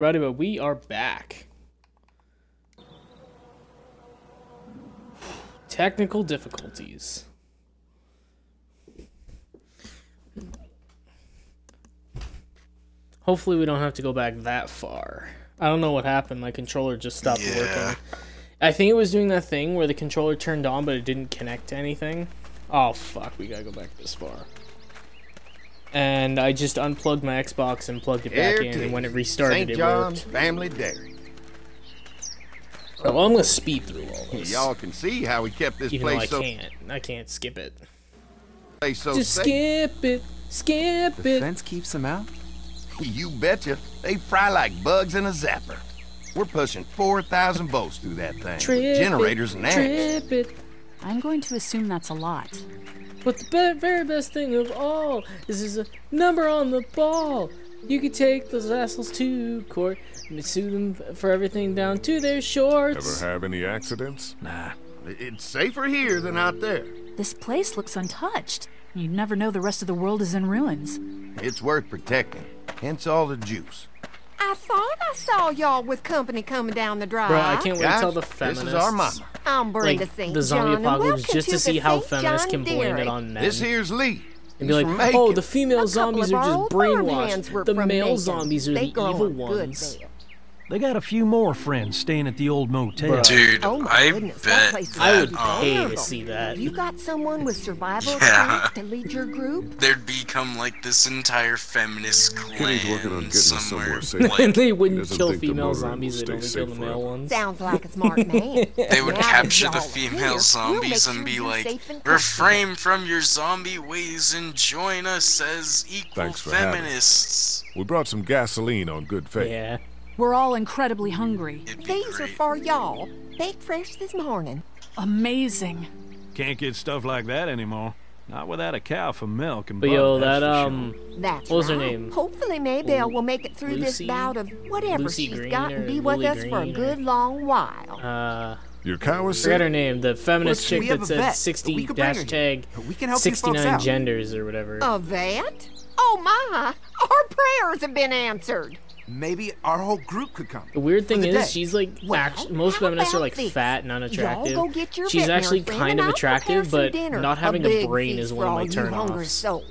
Right, but we are back. Technical difficulties. Hopefully we don't have to go back that far. I don't know what happened. My controller just stopped Yeah. working. I think it was doing that thing where the controller turned on but it didn't connect to anything. Oh fuck, we gotta go back this far. And I just unplugged my Xbox and plugged it back in, and when it restarted, St. it John's worked. Family Dairy. Oh, well, I'm gonna speed through all this. Y'all can see how we kept this even though I place so can't. I can't skip it. place so Just safe. skip it, skip The it. fence keeps them out? You betcha. They fry like bugs in a zapper. We're pushing 4,000 volts through that thing. Trip with generators it, and amps. trip it. I'm going to assume that's a lot. But the be- very best thing of all is there's a number on the ball. You can take those assholes to court and sue them for everything down to their shorts. Ever have any accidents? Nah, it's safer here than out there. This place looks untouched. You'd never know the rest of the world is in ruins. It's worth protecting. Hence all the juice. I thought I saw y'all with company coming down the drive. Bro, I can't wait Guys, till the this feminists, is our mama. I'm Brenda like St. the zombie John, apocalypse, welcome just to the see how St. feminists John can blame it on men. This here's Lee. and be He's like, oh, the female zombies are just brainwashed. The male Macon. zombies are They the evil evil 'em good ones. There. They got a few more friends staying at the old motel. Bro. Dude, Oh my I goodness, that bet place I would that, pay um, to see that. You got someone with survival Yeah. experience to lead your group? there'd become like this entire feminist Kenny's working on clan getting somewhere. somewhere safe. and they wouldn't doesn't kill think the female motor zombies, will they'd only stay kill the male forever. ones. Sounds like a smart man. They would Now that capture the female here, we'll zombies and be like, safe and refrain from your zombie ways and join us as equal Thanks for having us. feminists. We brought some gasoline on good faith. Yeah. We're all incredibly hungry. These are for y'all. Baked fresh this morning. Amazing. Can't get stuff like that anymore. Not without a cow for milk and butter. But butter, yo, that um, That's What was her name? Hopefully Maybelle will make it through Lucy? this bout of whatever Lucy she's Green got or and be with Lily us for a Green or- good long while. uh, Your cow is forget her name, the feminist Well, chick we have that a said 60 We could bring her here. hashtag We can help these folks 69 genders or whatever. A vet? Oh my! Our prayers have been answered. Maybe our whole group could come. The weird thing the is, day. she's like, Well, act- most feminists are like this? fat and unattractive. Go get your She's actually kind of attractive, but dinner. not having a a brain is for one of all my you hungry turnoffs. souls.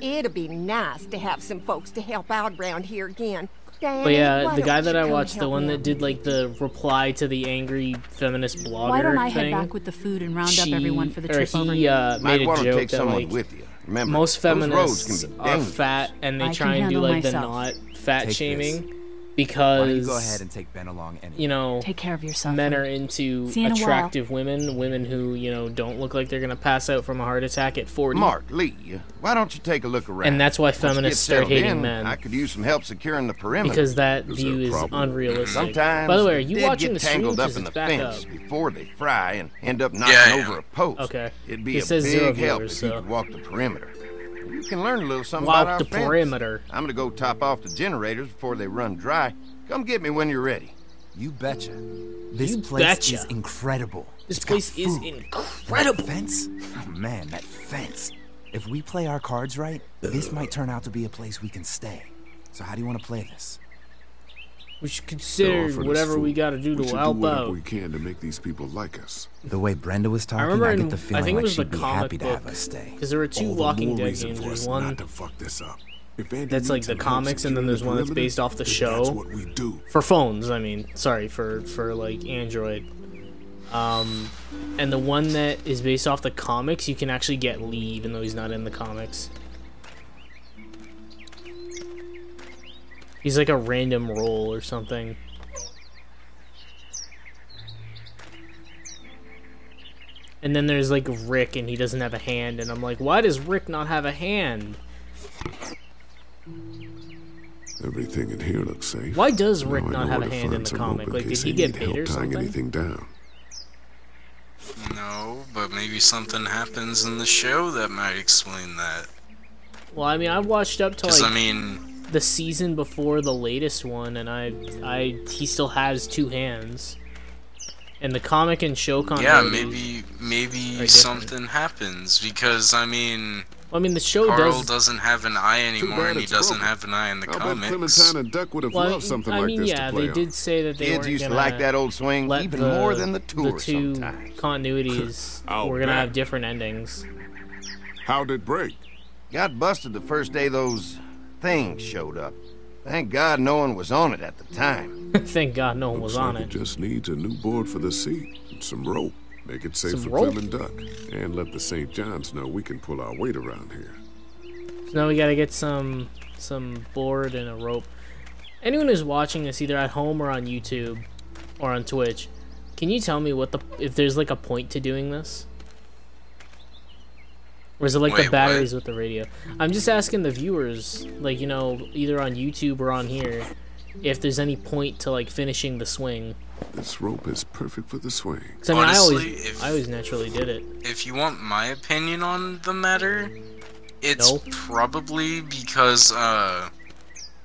It'd be nice to have some folks to help out around here again. Danny, But yeah, the guy that I watched, the one that did like the reply to the angry feminist blogger Why don't I head back with the food and round she, up everyone for the or trip over he here? uh, Might made a want to joke take that someone like with you. Remember, most feminists can be are fat and they I try and do handle like the myself. not fat Take this. shaming Why don't you go because ahead and take Ben along anyway? you know Take care of yourself. men are into in attractive women, women who you know don't look like they're gonna pass out from a heart attack at 40. Mark, Lee, why don't you take a look around? And that's why Once get feminists start hating in, men. I could use some help securing the perimeter. because that Is view is unrealistic. Sometimes By the way, are you they'd watching get the stream? tangled up 'Cause in the back fence up. before they fry and end up knocking Yeah, yeah. over a post. Okay. It'd be It a says big zero help viewers, if you could walk the perimeter. You can learn a little something Walk about our the fence. perimeter. I'm gonna go top off the generators before they run dry. Come get me when you're ready. You betcha. This You place betcha. is incredible. This It's place is incredible. That fence? Oh man, that fence. If we play our cards right, this might turn out to be a place we can stay. So how do you want to play this? We should consider offering us whatever we got to do to should help do whatever out. we can to make these people like us. The way Brenda was talking, remember I in- get the I feeling think it like was she'd be comic happy to have us stay. Because there were two All Walking more Dead reason games. for There's us one not to fuck this up. If that's like the comics, and then there's the one that's based off the show. That's what we do. for phones. I mean, sorry for for like Android. Um, and the one that is based off the comics, you can actually get Lee, even though he's not in the comics. He's like a random role or something. And then there's like Rick, and he doesn't have a hand, and I'm like, why does Rick not have a hand? Everything in here looks safe. Why does Rick I not know have a to hand in find the comic? in Like, did case he they get need bit help or tying something? anything down. No, but maybe something happens in the show that might explain that. Well, I mean, I've watched up to Because like I mean, the season before the latest one, and I, I, he still has two hands. And the comic and show yeah, maybe maybe something happens because I mean, I mean, the show Carl does. doesn't have an eye anymore, and he it's doesn't broken. have an eye in the I'll bet comics. Clementine and Duck would have well, loved something I like mean, this yeah, to play they on. did say that they Kids weren't used to gonna like that old swing even the, more than the the two sometimes. continuities. I'll oh, we're gonna bet. have different endings. How'd it break? Got busted the first day those things showed up. Thank God no one was on it at the time. Thank God no one was Looks on like it. just needs a new board for the seat and some rope. Make it safe Some for rope? Clem and Duck. And let the St. John's know we can pull our weight around here. So now we gotta get some some board and a rope. Anyone who's watching this either at home or on YouTube or on Twitch, can you tell me what the if there's like a point to doing this? Or is it like Wait, the what? batteries with the radio? I'm just asking the viewers, like you know, either on YouTube or on here, if there's any point to like finishing the swing. This rope is perfect for the swing. I mean, Honestly, I always, if- I always naturally did it. If you want my opinion on the matter, it's No. probably because uh,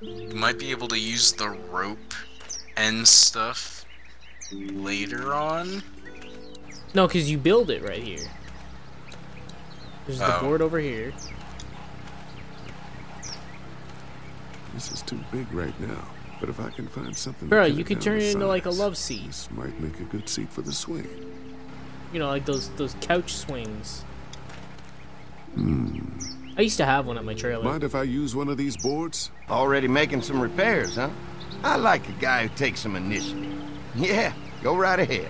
you might be able to use the rope and stuff later on. No, because you build it right here. There's the Oh. board over here. This is too big right now. But if I can find something, to Bro, you could turn it into like a love seat. This might make a good seat for the swing. You know, like those those couch swings. Hmm. I used to have one at my trailer. Mind if I use one of these boards? Already making some repairs, huh? I like a guy who takes some initiative. Yeah, go right ahead.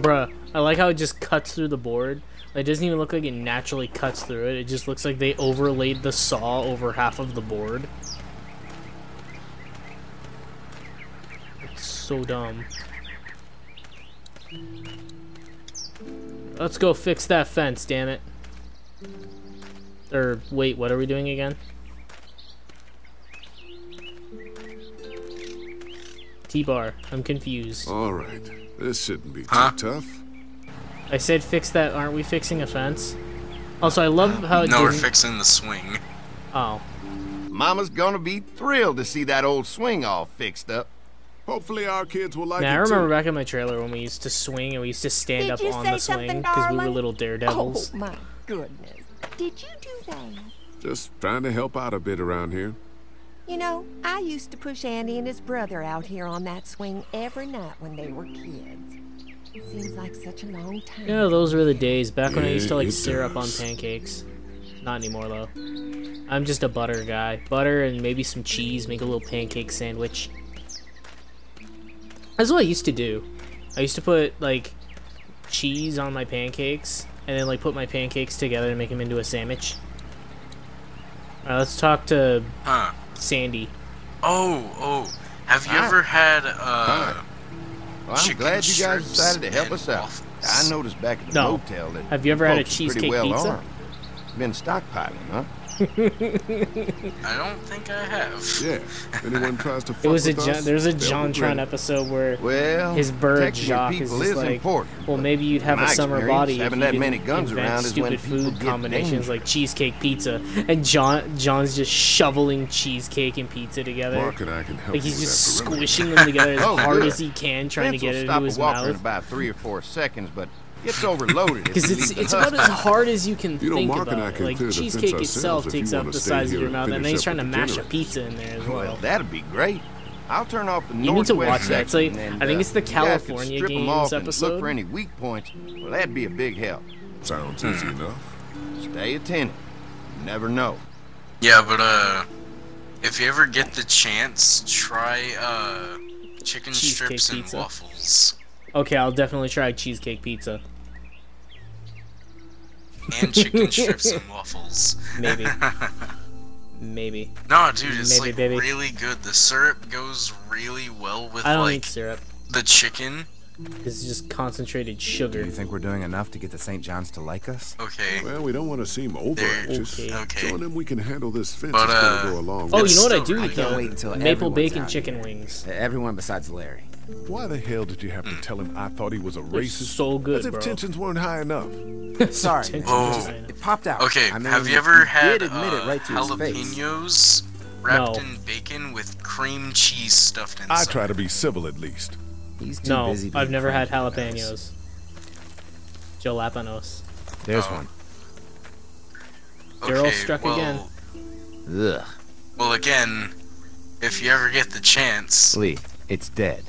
Bruh, I like how it just cuts through the board. It doesn't even look like it naturally cuts through it. It just looks like they overlaid the saw over half of the board. It's so dumb. Let's go fix that fence, damn it. Or, wait, what are we doing again? Tbarr, I'm confused. All right. This shouldn't be Huh? too tough. I said fix that. Aren't we fixing a fence? Also, I love how it No, we're fixing the swing. Oh, Mama's gonna be thrilled to see that old swing all fixed up. Hopefully our kids will like now I remember too. back in my trailer when we used to swing and we used to stand Did up on the swing because we were little daredevils. Oh my goodness. Did you do that? Just trying to help out a bit around here. You know, I used to push Andy and his brother out here on that swing every night when they were kids. It seems like such a long time. Yeah, those were the days back when I used to like it syrup on pancakes. Not anymore though. I'm just a butter guy. Butter and maybe some cheese, make a little pancake sandwich. That's what I used to do. I used to put like cheese on my pancakes and then like put my pancakes together and make them into a sandwich. Alright, let's talk to Huh. Sandy. Oh, oh. Have you Hi. ever had uh Hi. Well, I'm glad you guys decided to help us out. waffles? I noticed back at the No. motel that Have you ever had a folks pretty cheesecake well pizza? armed. Been stockpiling, huh? I don't think I have. Yeah. Anyone tries to fuck It was a John, us, there's a they'll John regret Tron it. episode where Well, his bird protecting your Jacques is just is like, important. well, maybe you'd have a summer body if having you that many guns invent around is when stupid food combinations dangerous. like cheesecake pizza, and John John's just shoveling cheesecake and pizza together. Mark and I can help Like he's just squishing them together as Oh, hard good. as he can, trying to get it stop into a his walker in about three or four seconds, but gets overloaded. Because it's it's about as hard as you can You know, think Mark and I about. can Like clear the fence cheesecake itself takes up the size of your mouth, and then he's trying to mash a pizza in there as well. Well, that'd be great. I'll turn off the You need to northwest watch that. It's like- section and, I think uh, it's the you guys could California strip 'em Games off and episode. Look for any weak points. Well, that'd be a big help. Sounds Hmm. easy enough. Stay attentive. You never know. Yeah, but uh if you ever get the chance, try uh chicken Cheesecake strips and pizza. waffles. Okay, I'll definitely try cheesecake pizza. And chicken strips and waffles. Maybe. Maybe. No, dude, it's Maybe, like baby. really good. The syrup goes really well with I don't like eat syrup. the chicken. Is just concentrated sugar. Do sugar. you think we're doing enough to get the St. John's to like us? Okay. Well, we don't want to seem over anxious. Okay. Okay. Showing them we can handle this fence But, is uh, gonna go a long Oh, way. It's you know what I do really eat good. though? Wait until Maple bacon out chicken here. wings. Everyone besides Larry. Why the hell did you have to tell him I thought he was a They're racist? so good, As if bro. tensions weren't high enough. Sorry, Oh. are just- it popped out. Okay, I mean, have you ever had admit uh, it right to jalapenos wrapped No. in bacon with cream cheese stuffed inside? I try to be civil at least. He's too No, busy. I've never had jalapenos. Jalapenos. There's Oh. one. Daryl Okay, struck well, again. Ugh. Well, again, if you ever get the chance, Lee, it's dead.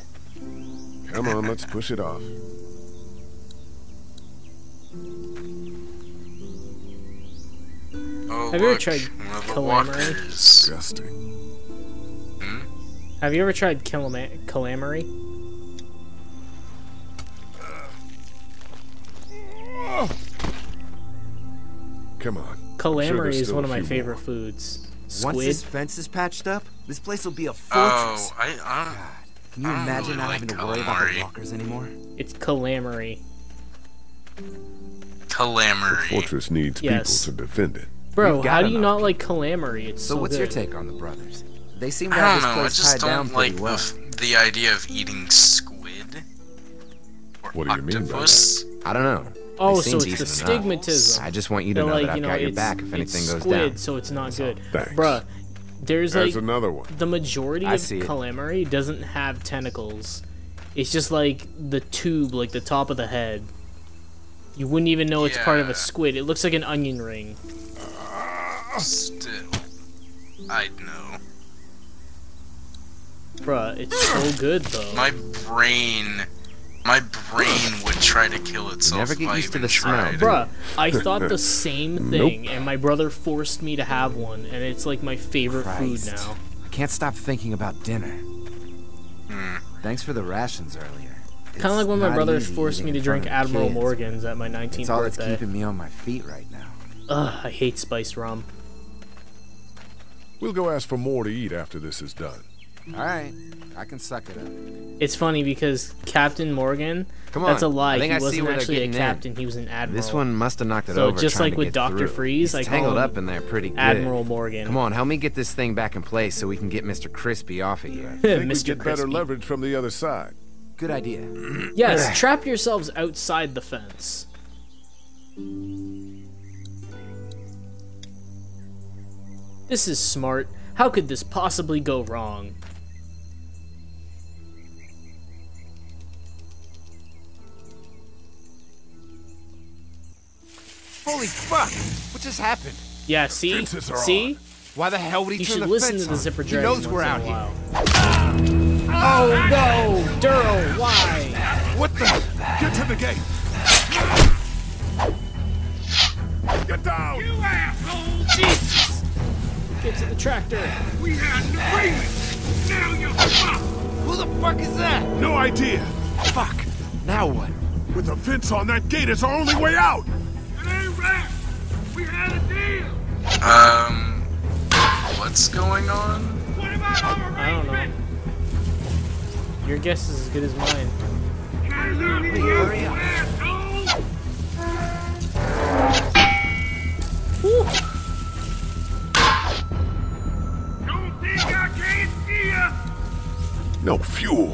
Come on, let's push it off. oh Have you ever tried one of the calamari? walkers. Disgusting. Hmm? Have you ever tried calama- calamari? Come on. Calamari there's is one of my favorite more. foods. Once this fence is patched up, this place will be a Oh, fortress. I, I Can you I imagine really not like having to worry about the walkers anymore? It's calamari. Calamari. The fortress needs Yes. people to defend it. Bro, how do you enough not like calamari? It's So, so, what's your take on the brothers? They seem to I have don't this know. Place tied down don't like pretty the, well. the idea of eating squid or What do you mean by that? I don't know. Oh, They so it's the decent enough. I just want you to know like, that I've you know, got your back if it's anything goes squid, down. so it's not good. Thanks. Bruh, there's There's like another one. the majority I of see it. calamari doesn't have tentacles. It's just like the tube, like the top of the head. You wouldn't even know it's part of a squid. It looks like an onion ring. Ah, still, I'd know. Bruh, it's so good though. My brain, my brain would try to kill itself. Never get if I used to the smell. tried. Bruh, I thought the same thing, and my brother forced me to have one, and it's like my favorite Christ. food now. I can't stop thinking about dinner. Hmm. Thanks for the rations earlier. Kind of like when my not brother forced me to drink Admiral kids. Morgan's at my 19th birthday. It's all that's keeping me on my feet right now. Ugh, I hate spiced rum. We'll go ask for more to eat after this is done. All right, I can suck it up. It's funny because Captain Morgan, Come on. that's a lie. I think he I wasn't where actually a getting in. captain, he was an admiral. This one must have knocked it So over. just like with Dr. through. Freeze, He's I call tangled him up in there pretty good. Admiral Morgan. Come on, help me get this thing back in place so we can get Mr. Crispy off of here. I think we Mr. get better leverage from the other side. Good idea. Yes, trap yourselves outside the fence. This is smart. How could this possibly go wrong? Holy fuck! What just happened? Yeah, see? Fences are See? Why the hell would he You turn should the listen fence to the on? zipper He knows we're out here. while. Oh no! Daryl, why? What the? Get to the gate! Get down! You asshole! Jesus! Get to the tractor. We had an agreement! Now you're fucked! Who the fuck is that? No idea. Fuck! Now what? With the fence on that gate, it's our only way out. It! We had a deal! Um, what's going on? What about our I don't know. Your guess is as good as mine. No you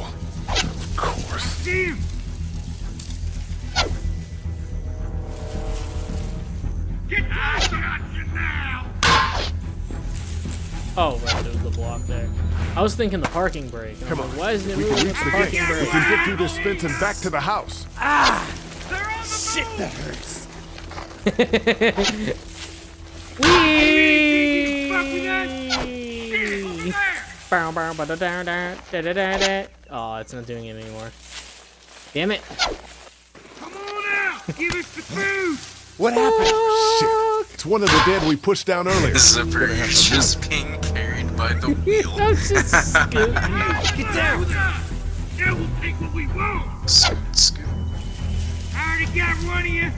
Right, the block there. I was thinking the parking brake. and I'm Come like, on. Why isn't it We can reach the the parking gate. We can get through this fence and back to the house. Ah! They're the Shit, that hurts! Whee! Bow, bow, da, da, da, da, da, da, da. Oh, it's not doing it anymore. Damn it. Come on out! Give us the food! What happened? Shit. It's one of the dead we pushed down earlier. The zipper is just being carried by the wheel. I'm just scooping. Get down! Now we'll take what we want! Scoot, scoot. I already got one of you!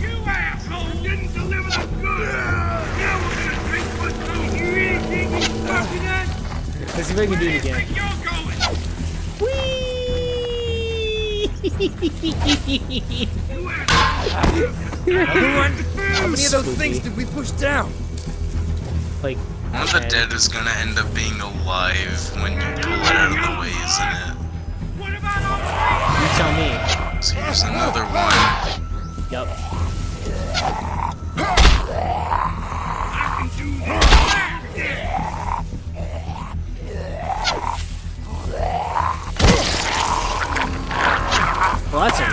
You asshole didn't deliver the goods! Now we're gonna take what's on you anything you fucking at! Let's see if I can do it again. you think you're going? Whee! You asshole! How many of those things did we push down? like. One of the dead is gonna end up being alive when you pull it out of the way, isn't it? You tell me. So here's another one. Yep. Well, that's a